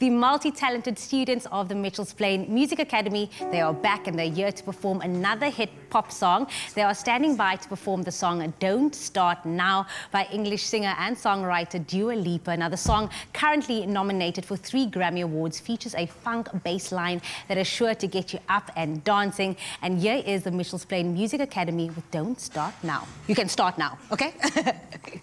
The multi-talented students of the Mitchells Plain Music Academy, they are back and they're here to perform another hit pop song. They are standing by to perform the song Don't Start Now by English singer and songwriter Dua Lipa. Now, the song currently nominated for three Grammy Awards features a funk bass line that is sure to get you up and dancing. And here is the Mitchells Plain Music Academy with Don't Start Now. You can start now, okay?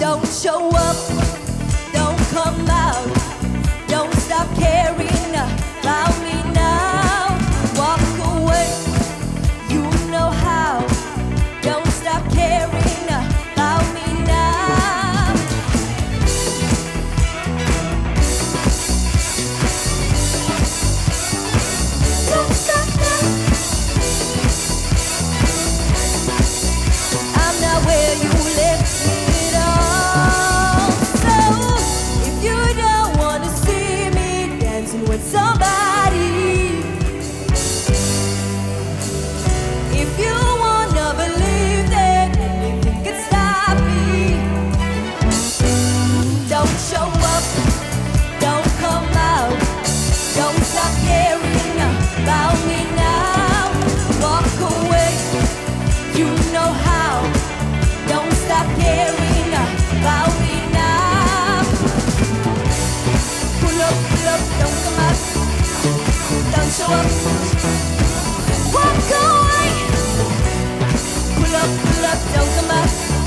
Don't show up. Don't show up. Walk away. Pull up, pull up, don't come back.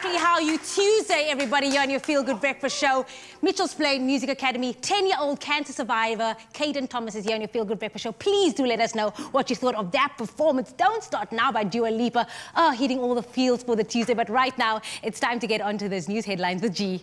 Exactly how you Tuesday, everybody, here on your Feel Good Breakfast show. Mitchells Plain Music Academy, 10-year-old cancer survivor, Caden Thomas is here on your Feel Good Breakfast show. Please do let us know what you thought of that performance. Don't Start Now by Dua Lipa. Oh, hitting all the feels for the Tuesday. But right now, it's time to get onto those news headlines with G.